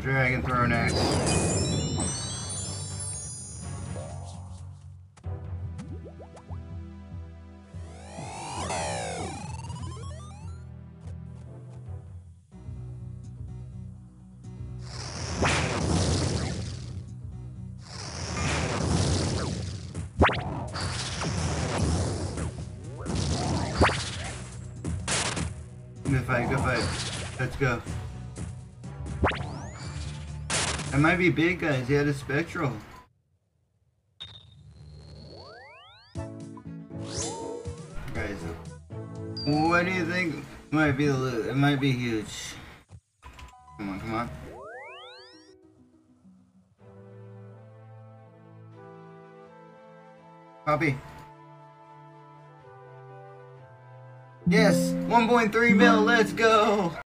Dragon thrownaxe. Good fight, good fight. Let's go. That might be big, guys. He had a spectral. Guys, what do you think might be the loot? It might be huge. Come on, come on. Copy. Yes, 1.3 mil, let's go!